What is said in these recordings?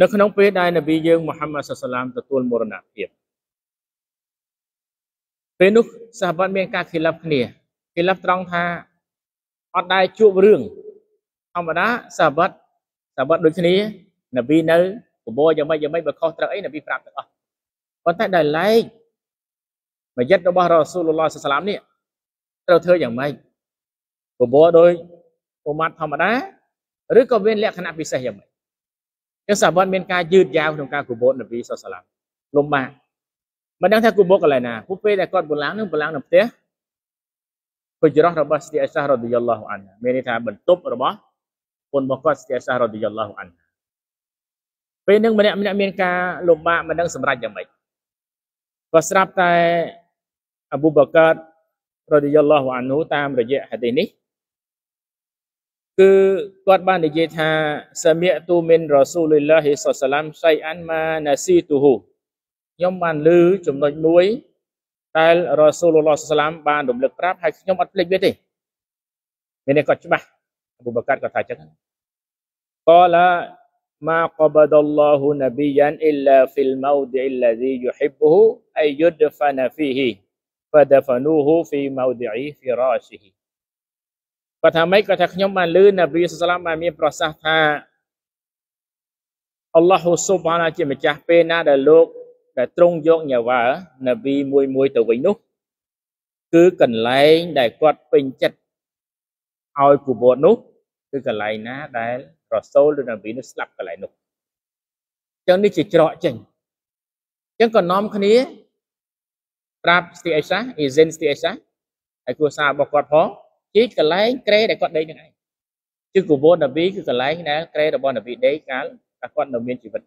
នៅក្នុងពេលដែលនប៊ីយើងមូហាម៉ាត់សាសឡាមទទួលមរណភាពពេលនោះសាហាបមានការខិលាប់គ្នាខិលាប់ត្រង់ថាអត់ដែរជួបរឿងធម្មតាសាហាបសាហាបដូចគ្នានប៊ីនៅបបរយ៉ាងម៉េចយ៉ាងម៉េចបើខុសត្រូវអីនប៊ីប្រាប់ទាំងអស់ប៉ុន្តែដែលឡែកមយិតរបស់រ៉ាស៊ូលឡោះសាសឡាមនេះត្រូវធ្វើយ៉ាងម៉េចបបរដោយអ៊ុម៉ាត់ធម្មតាឬក៏មានលក្ខណៈពិសេសយ៉ាងម៉េច ចឹងសាវ័នមានការយឺតយ៉ាវក្នុងការគោរពនប៊ីសុសឡាមលំបាកមិនដឹងថាគោរពកន្លែងណាពួកពេលដែលគាត់បន្លាងនឹងបន្លាងនៅផ្ទះហុជ្រះរបស់ស្ទីអេសារ៉ាឌីយ៉ាឡោះអានមានន័យថាបន្ទប់របស់ពុនរបស់គាត់ស្ទីអេសារ៉ាឌីយ៉ាឡោះអានពេលនឹងម្នាក់ម្នាក់មានការលំបាកមិនដឹងសម្រេចយ៉ាងម៉េចក៏ស្រាប់តែអប៊ូបកាតរ៉ាឌីយ៉ាឡោះអានតាមរយៈហាឌីនេះ គឺគាត់បាននិយាយថាសាមៀទូមិនរ៉ាស៊ូលីឡាហ៊ីសសាឡាមសៃអានម៉ាណាស៊ីទូហ៊ូខ្ញុំបានឮចំណុចមួយដែលរ៉ាស៊ូលឡោះសាឡាមបានរំលឹកប្រាប់ហើយខ្ញុំអត់ភ្លេចវាទេមាននេះគាត់ច្បាស់អប៊ូបកាត់គាត់ថាចឹងកលាما قبض الله نبيا إلا في الموضع الذي يحبه أن يدفن فيه فدفنوه في موضع فراشه គាត់ថាម៉េចគាត់ថាខ្ញុំបានលឺនប៊ីសាឡាមបានមានប្រសាសន៍ថាអល់ឡោះស៊ុបហានាជាម្ចាស់ពេលណាដែលលោកដែលទ្រង់យកញាវ៉ានប៊ីមួយមួយទៅវិញនោះគឺកន្លែងដែលគាត់ពេញចិត្តឲ្យគូបតនោះគឺកន្លែងណាដែលរ៉ាសូលឬនប៊ីនោះស្លាប់កន្លែងនោះចឹងនេះជាច្រកចេញចឹងក៏នាំគ្នាប្រាប់ស្ទីអេសាអ៊ីសិនស្ទីអេសាហើយគ្រួសាររបស់គាត់ផង ជាកន្លែងក្រែដែលគាត់ដេកនឹងឯងគឺកបួននប៊ីគឺកន្លែងដែលក្រែរបស់នប៊ីដេកកាលតែគាត់នៅមានជីវិត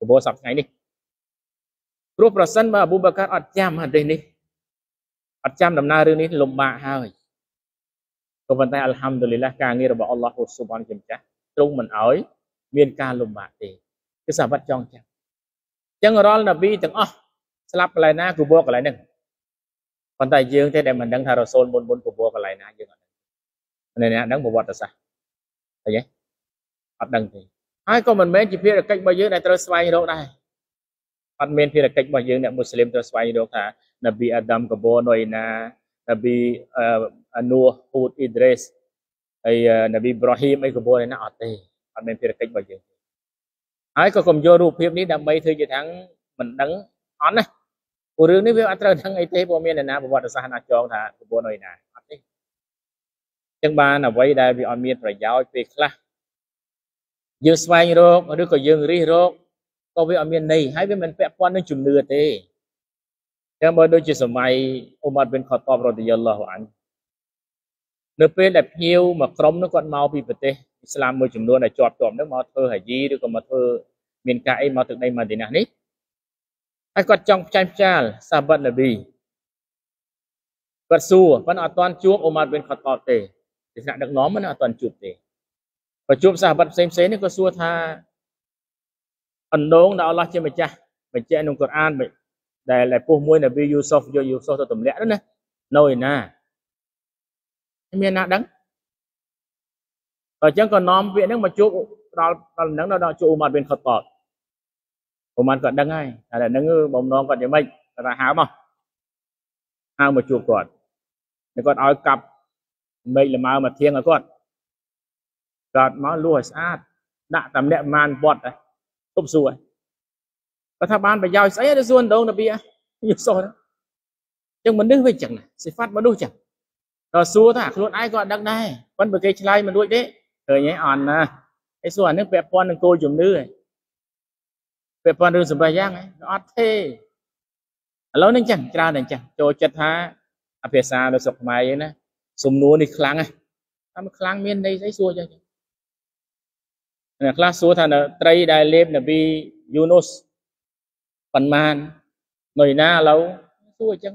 កបួនសប្ថ្ងៃនេះព្រោះប្រសិនបើអប៊ូបកាអត់ចាំហាឌីសនេះអត់ចាំដំណើររឿងនេះលំបាកហើយក៏ប៉ុន្តែអัลហាំឌុលីឡាការងាររបស់អល់ឡោះស៊ុបហានជាម្ចាស់ទ្រង់មិនអោយមានការលំបាកទេគឺសាវត្តចង់ចាំអញ្ចឹងរាល់នប៊ីទាំងអស់ស្លាប់កន្លែងណាគូបកន្លែងហ្នឹង ប៉ុន្តែយើងទេដែលមិនដឹងថារ៉ូសូលមុនមុនពពោះកន្លែងណាយើងអត់ដឹងអ្នកដឹងប្រវត្តិសាស្ត្រឃើញទេអត់ដឹងទេហើយក៏មិនមែនជាភារកិច្ចរបស់យើងដែលត្រូវស្វែងរកដែរអត់មានភារកិច្ចរបស់យើងអ្នកមូស្លីមត្រូវស្វែងរកថានប៊ីអាដាមកបូណូយណានប៊ីអានូហូតអ៊ីដ្រេសហើយនប៊ីអ៊ីប្រាហ៊ីមអីកបូណូយណាអត់ទេអត់មានភារកិច្ចរបស់យើងហើយក៏កុំយករូបភាពនេះដើម្បីធ្វើជាថាមិនដឹងអត់ណា ព្រោះរឿងនេះវាអត់ត្រូវដឹងអីទេព្រោះមានអ្នកណាប្រវត្តិសាស្ត្រណាចងថាប្រពន្ធអីណាអត់ទេចឹងបានអ្វីដែលវាអត់មានប្រយោជន៍ពេលខ្លះយើងស្វែងរកឬក៏យើងរិះរកក៏វាអត់មានន័យហើយវាមិនពាក់ព័ន្ធនឹងជំនឿទេចឹងបើដូចជាសម័យអ៊ុមាត់ប៊ិនខតបរ៉ាឌីយ៉ាឡោះអាននៅពេលដែលភ្ញៀវមកក្រុមនោះគាត់មកពីប្រទេសអ៊ីស្លាមមួយចំនួនដែលជាប់ជាប់នោះមកធ្វើហាជីឬក៏មកធ្វើមានការអីមកទឹកដីម៉ាឌីណានេះ ហើយគាត់ចង់ផ្ចាញ់ផ្ចាលសាហាបនប៊ីគាត់សួរប៉ុន្តែអត់ទាន់ជួបអ៊ុមាត់ប៊ិនខតបទេទីថ្នាក់ដឹកនាំមិនអត់ទាន់ជួបទេក៏ជួបសាហាបផ្សេងផ្សេងនេះក៏សួរថាអណ្ដូងដែលអល់ឡោះជាម្ចាស់បញ្ជាក់ក្នុងកូរ៉ានដែលដែលពុះមួយនប៊ីយូស៊ុហ្វយកយូស៊ុហ្វទៅទម្លាក់នោះណានៅឯណាមានណាដឹងអញ្ចឹងក៏នាំពាក្យហ្នឹងមកជួបដល់ដល់ហ្នឹងដល់ជួបអ៊ុមាត់ប៊ិនខតប ប្រហែលគាត់ដឹងហើយតែហ្នឹងបំណងគាត់យ៉ាងម៉េចគាត់ថាហៅមកហៅមកជួបគាត់តែគាត់ឲ្យកាប់មេឃលម៉ើមកធៀងឲ្យគាត់គាត់មកលួសឲ្យស្អាតដាក់តាមអ្នកម៉ានវត្តទប់សួរគាត់ថាបានប្រយោជន៍ស្អីទៅសួរដងនប៊ីយូសុសចឹងមនុស្សវាចឹងណាសិហ្វាត់មនុស្សចឹងដល់សួរថាខ្លួនឯងក៏អត់ដឹងដែរប៉ុន្តែបើគេឆ្លើយមិនរួចទេឃើញទេអន់ណាឯសួរអានឹងពាក់ព័ន្ធនឹងគោលជំនឿឯង ពាក់ព័ន្ធរឿងសម្រាប់យ៉ាងអត់ទេឥឡូវនេះចឹងច្រើនតែចឹងចូលចិត្តថាអភាសានៅស្រុកខ្មែរយើងណាសំណួរនេះខ្លាំងណាស់តាមខ្លាំងមានន័យស្អីសួរចឹងអ្នកខ្លះសួរថានៅត្រីដែលលេបនប៊ីយូនូសប៉ុន្មាននៅណាឥឡូវសួរចឹង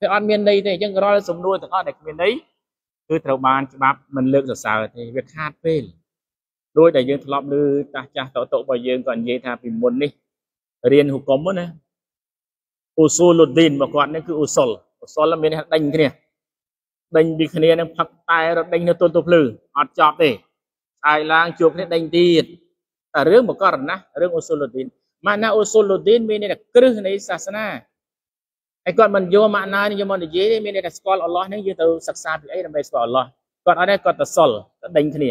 វាអត់មានន័យទេអញ្ចឹងរាល់សំណួរទាំងអស់ដែលគ្មានន័យគឺត្រូវបានច្បាប់មិនលើកសរសើរទេវាខាតពេល ដោយដែលយើងធ្លាប់ឮតាស់ចាស់តតុរបស់យើងក៏និយាយថាពីមុននេះរៀនហុកុមណាអ៊ូស៊ូលុឌីនរបស់គាត់នេះគឺអ៊ូសុលអ៊ូសុលមានដេញគ្នាដេញពីគ្នានឹងផឹកតែរត់ដេញនៅទល់ទៅភ្លឺអត់ចប់ទេស្អែកឡើងជួបគ្នាដេញទៀតតែរឿងមកករណះរឿងអូសូលូឌីនម៉ាណាអូសូលូឌីនមានន័យថាគ្រឹះនៃសាសនាហើយគាត់មិនយកម៉ាណានេះយកមកនិយាយទេមានន័យថាស្គាល់អល់ឡោះនេះយើងទៅសិក្សាពីអីដើម្បីស្គាល់អល់ឡោះគាត់អត់ទេគាត់ទៅសុលទៅដេញគ្នា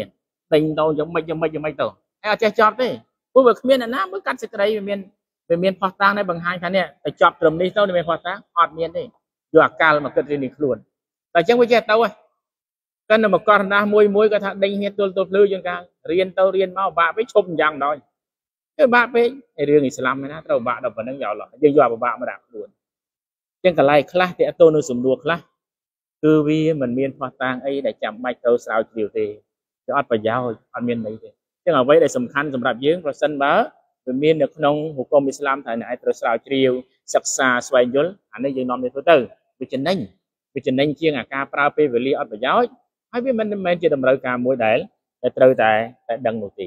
ដេញទៅយ៉ាងម៉េចយ៉ាងម៉េចយ៉ាងម៉េចទៅហើយអត់ចេះចប់ទេព្រោះវាគ្មានអ្នកណាមើលកាត់សេចក្តីវាមានវាមានផោះតាំងដែរបង្ហាញថានេះទៅចប់ត្រឹមនេះទៅមានផោះតាំងអត់មានទេយកអាកាលមកគិតរៀននេះខ្លួនតែអញ្ចឹងវាចេះទៅហ៎កាន់តែមកកោះណាស់មួយមួយគាត់ថាដេញគ្នាទល់ទល់ភ្លឺជាងការៀនទៅរៀនមកបាក់ពេកឈប់យ៉ាងដល់គឺបាក់ពេករឿងអ៊ីស្លាមណាត្រូវបាក់ដល់ប៉ុណ្្នឹងយកឡោះយើងយកបបាក់មកដាក់ខ្លួនចឹងកន្លែងខ្លះតេតទៅនៅសំណួរខ្លះគឺវាមិនមានផ្ោះតាងអីដែលចាំបាច់ត្រូវស្រាវជ្រាវទេ គឺអត់ប្រយោជន៍អត់មានន័យទេចឹងអ្វីដែលសំខាន់សម្រាប់យើងប្រសិនបើវាមាននៅក្នុងហុគមអ៊ីស្លាមថាអ្នកឯងត្រូវស្រាវជ្រាវសិក្សាស្វែងយល់អានេះយើងនាំនេះធ្វើទៅវាចំណេញវាចំណេញជាងអាការប្រើពេលវេលាអត់ប្រយោជន៍ហើយវាមិនមែនជាតម្រូវការមួយដែលតែត្រូវតែតែដឹងនោះទេ